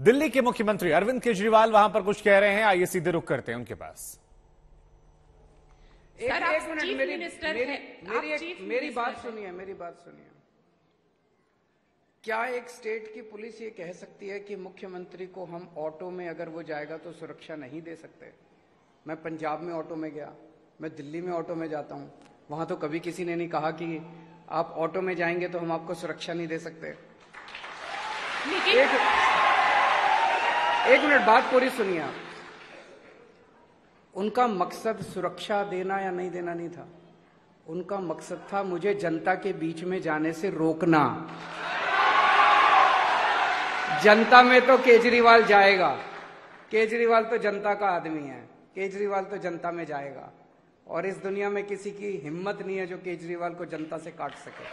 दिल्ली के मुख्यमंत्री अरविंद केजरीवाल वहाँ पर कुछ कह रहे हैं। आइए सीधे रुक करते हैं उनके पास। एक, सर, आप एक मिनट मेरी मिनिस्टर मेरी मेरी एक, मेरी बात सुनिए मेरी बात सुनिए। क्या एक स्टेट की पुलिस ये कह सकती है कि मुख्यमंत्री को हम ऑटो में अगर वो जाएगा तो सुरक्षा नहीं दे सकते? मैं पंजाब में ऑटो में गया मैं दिल्ली में ऑटो में जाता हूँ। वहाँ तो कभी किसी ने नहीं कहा कि आप ऑटो में जाएँगे तो हम आपको सुरक्षा नहीं दे सकते। लेकिन एक एक मिनट, बात पूरी सुनिए आप। उनका मकसद सुरक्षा देना या नहीं देना नहीं था? उनका मकसद था मुझे जनता के बीच में जाने से रोकना। जनता में तो केजरीवाल जाएगा। केजरीवाल तो जनता का आदमी है। केजरीवाल तो जनता में जाएगा। और इस दुनिया में किसी की हिम्मत नहीं है जो केजरीवाल को जनता से काट सके।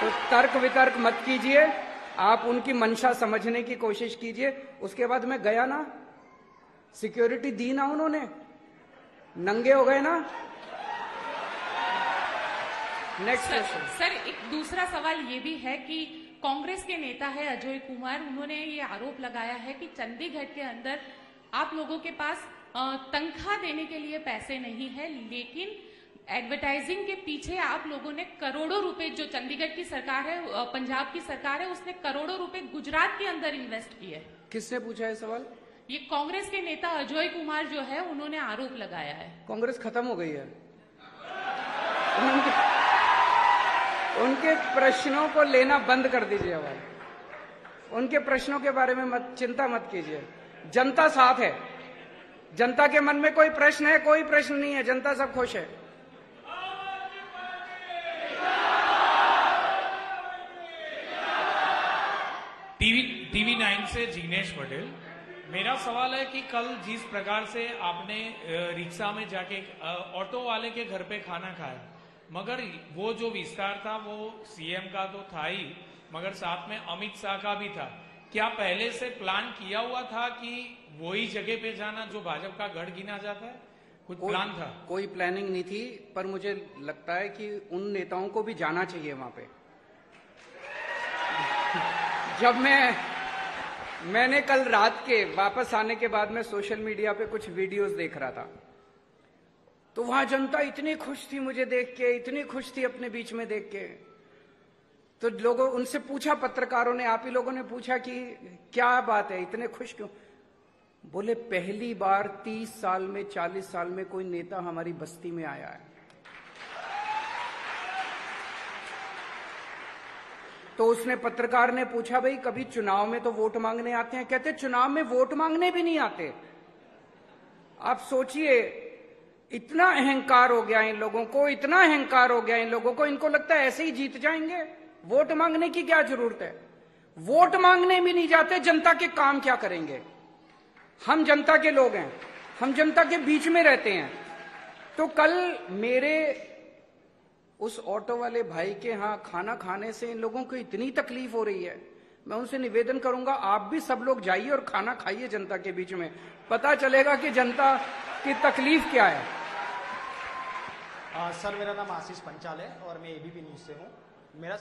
तो तर्क वितर्क मत कीजिए। आप उनकी मंशा समझने की कोशिश कीजिए। उसके बाद मैं गया ना। सिक्योरिटी दी ना उन्होंने। नंगे हो गए ना। नेक्स्ट क्वेश्चन सर एक दूसरा सवाल ये भी है कि कांग्रेस के नेता है अजय कुमार उन्होंने ये आरोप लगाया है कि चंडीगढ़ के अंदर आप लोगों के पास तनख्वाह देने के लिए पैसे नहीं है लेकिन एडवर्टाइजिंग के पीछे आप लोगों ने करोड़ों रुपए जो चंडीगढ़ की सरकार है पंजाब की सरकार है उसने करोड़ों रुपए गुजरात के अंदर इन्वेस्ट किए किसने पूछा है सवाल? ये कांग्रेस के नेता अजय कुमार जो है उन्होंने आरोप लगाया है। कांग्रेस खत्म हो गई है। उनके, उनके प्रश्नों को लेना बंद कर दीजिए अब। उनके प्रश्नों के बारे में मत चिंता मत कीजिए। जनता साथ है। जनता के मन में कोई प्रश्न है कोई प्रश्न नहीं है। जनता सब खुश है। टीवी टीवी नाइन से जिग्नेश पटेल। मेरा सवाल है कि कल जिस प्रकार से आपने रिक्शा में जाके ऑटो वाले के घर पे खाना खाया मगर वो जो विस्तार था वो सीएम का तो था ही मगर साथ में अमित शाह का भी था। क्या पहले से प्लान किया हुआ था कि वही जगह पे जाना जो भाजपा का गढ़ गिना जाता है? कुछ कोई, प्लान था? कोई प्लानिंग नहीं थी पर मुझे लगता है कि उन नेताओं को भी जाना चाहिए वहाँ पे। जब मैं, मैंने कल रात के वापस आने के बाद में सोशल मीडिया पे कुछ वीडियोस देख रहा था। तो वहाँ जनता इतनी खुश थी मुझे देख के, इतनी खुश थी अपने बीच में देख के। तो लोगों, उनसे पूछा, पत्रकारों ने, आप ही लोगों ने पूछा कि क्या बात है, इतने खुश क्यों? बोले, पहली बार तीस साल में, चालीस साल में कोई नेता हमारी बस्ती में आया है। तो उसने पत्रकार ने पूछा, भाई, कभी चुनाव में तो वोट मांगने आते हैं? कहते, चुनाव में वोट मांगने भी नहीं आते। आप सोचिए, इतना अहंकार हो गया इन लोगों को, इतना अहंकार हो गया इन लोगों को, इनको लगता है ऐसे ही जीत जाएँगे। वोट मांगने की क्या ज़रूरत है? वोट मांगने भी नहीं जाते, जनता के काम क्या करेंगे? हम जनता के लोग हैं, हम जनता के बीच में रहते हैं। तो कल मेरे उस ऑटो वाले भाई के यहाँ खाना खाने से इन लोगों को इतनी तकलीफ़ हो रही है। मैं उनसे निवेदन करूँगा आप भी सब लोग जाइए और खाना खाइए जनता के बीच में। पता चलेगा कि जनता की तकलीफ़ क्या है। आ, सर मेरा नाम आशीष पंचाल है और मैं एबीपी न्यूज़ से हूँ। मेरा